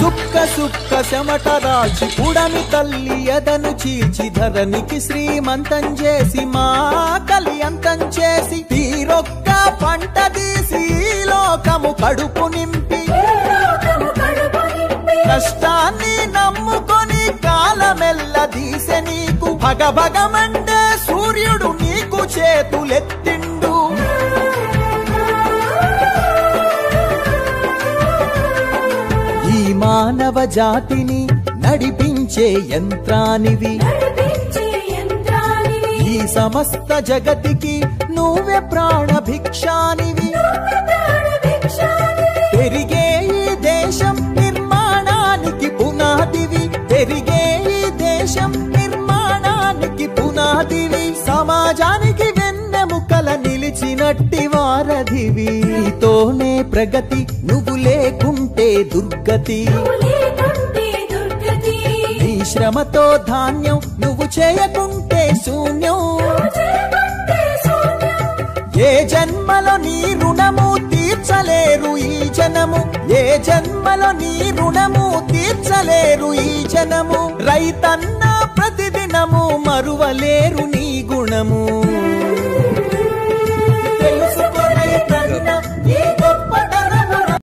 సుక్క చెమట రాల్చి పుడమి తల్లి ఎదను చీల్చి ధరణికి శ్రీమంతం చేసి మా కలియంతం చేసి తీరొక్క పంట తీసి లోకము కడుపు నింపి. కష్టాన్ని నమ్ముకొని కాలమెల్ల దీసె నీకు. భగభగమండే సూర్యుడు నీకు చేతులెత్తి మానవ జాతిని నడిపించే యంత్రానివి. ఈ సమస్త జగతికి నువ్వే ప్రాణభిక్షానివి. పెరిగే ఈ దేశం నిర్మాణానికి పునాదివి. పెరిగే ఈ దేశం నిర్మాణానికి పునాదివి. సమాజానికి వెన్నెముకల నిలిచినట్టి వారధివి నీతోనే ప్రగతి. నువ్వు లేకుంటే దుర్గతి. నీ శ్రమతో ధాన్యం నువ్వు చేయకుంటే శూన్యం. ఏ జన్మలో నీ రుణము తీర్చలేరు ఈ జనము. ఏ జన్మలో నీ రుణము తీర్చలేరు ఈ జనము. రైతన్నా